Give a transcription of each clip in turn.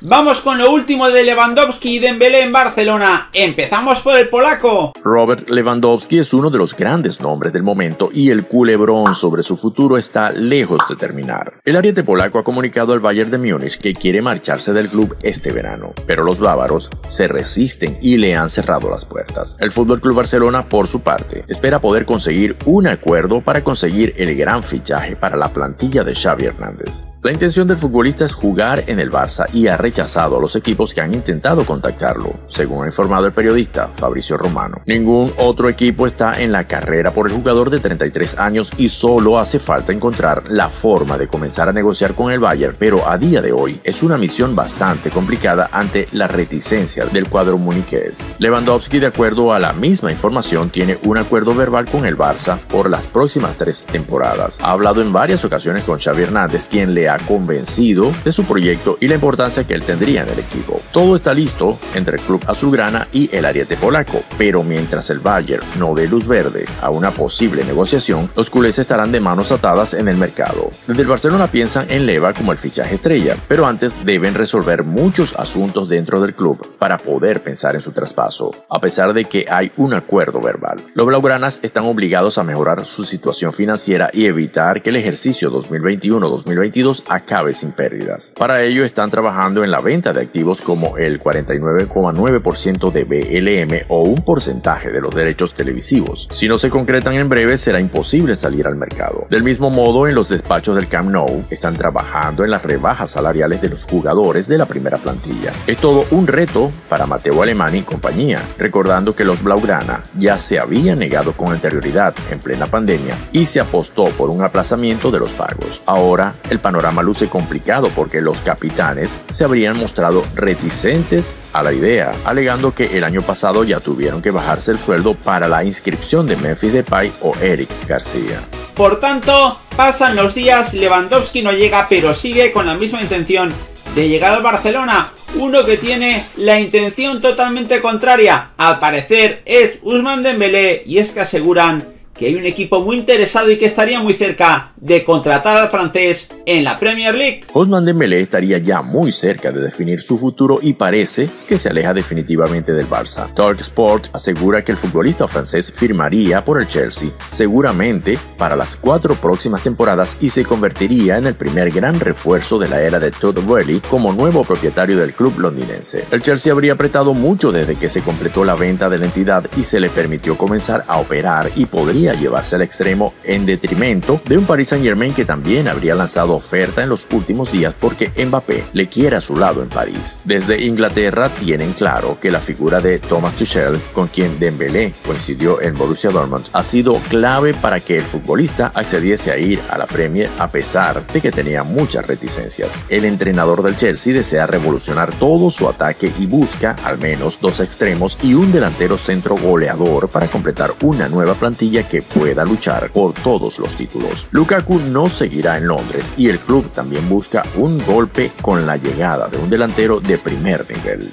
Vamos con lo último de Lewandowski y Dembélé en Barcelona. Empezamos por el polaco. Robert Lewandowski es uno de los grandes nombres del momento y el culebrón sobre su futuro está lejos de terminar. El ariete polaco ha comunicado al Bayern de Múnich que quiere marcharse del club este verano, pero los bávaros se resisten y le han cerrado las puertas. El Fútbol Club Barcelona, por su parte, espera poder conseguir un acuerdo para conseguir el gran fichaje para la plantilla de Xavi Hernández. La intención del futbolista es jugar en el Barça y ha rechazado a los equipos que han intentado contactarlo, según ha informado el periodista Fabricio Romano. Ningún otro equipo está en la carrera por el jugador de 33 años y solo hace falta encontrar la forma de comenzar a negociar con el Bayern, pero a día de hoy es una misión bastante complicada ante la reticencia del cuadro muniqués. Lewandowski, de acuerdo a la misma información, tiene un acuerdo verbal con el Barça por las próximas tres temporadas. Ha hablado en varias ocasiones con Xavi Hernández, quien le ha convencido de su proyecto y la importancia que él tendría en el equipo. Todo está listo entre el club azulgrana y el ariete polaco, pero mientras el Bayern no dé luz verde a una posible negociación, los culés estarán de manos atadas en el mercado. Desde el Barcelona piensan en Leva como el fichaje estrella, pero antes deben resolver muchos asuntos dentro del club para poder pensar en su traspaso, a pesar de que hay un acuerdo verbal. Los blaugranas están obligados a mejorar su situación financiera y evitar que el ejercicio 2021-2022 acabe sin pérdidas. Para ello están trabajando en la venta de activos como el 49,9% de BLM o un porcentaje de los derechos televisivos. Si no se concretan en breve será imposible salir al mercado. Del mismo modo, en los despachos del Camp Nou están trabajando en las rebajas salariales de los jugadores de la primera plantilla. Es todo un reto para Mateo Alemán y compañía, recordando que los Blaugrana ya se habían negado con anterioridad en plena pandemia y se apostó por un aplazamiento de los pagos. Ahora el panorama luce complicado porque los capitanes se habrían mostrado reticentes a la idea, alegando que el año pasado ya tuvieron que bajarse el sueldo para la inscripción de Memphis Depay o Eric García. Por tanto, pasan los días, Lewandowski no llega, pero sigue con la misma intención de llegar al Barcelona. Uno que tiene la intención totalmente contraria, al parecer, es Usman Dembélé y es que aseguran que hay un equipo muy interesado y que estaría muy cerca de contratar al francés en la Premier League. Osman Dembélé estaría ya muy cerca de definir su futuro y parece que se aleja definitivamente del Barça. Talk Sport asegura que el futbolista francés firmaría por el Chelsea, seguramente para las cuatro próximas temporadas y se convertiría en el primer gran refuerzo de la era de Todd Boehly como nuevo propietario del club londinense. El Chelsea habría apretado mucho desde que se completó la venta de la entidad y se le permitió comenzar a operar y podría llevarse al extremo en detrimento de un Paris Saint Germain que también habría lanzado oferta en los últimos días porque Mbappé le quiere a su lado en París. Desde Inglaterra tienen claro que la figura de Thomas Tuchel, con quien Dembélé coincidió en Borussia Dortmund, ha sido clave para que el futbolista accediese a ir a la Premier a pesar de que tenía muchas reticencias. El entrenador del Chelsea desea revolucionar todo su ataque y busca al menos dos extremos y un delantero centro goleador para completar una nueva plantilla que pueda luchar por todos los títulos. Lukaku no seguirá en Londres y el club también busca un golpe con la llegada de un delantero de primer nivel.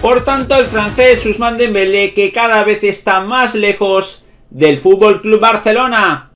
Por tanto, el francés Ousmane Dembélé que cada vez está más lejos del Fútbol Club Barcelona.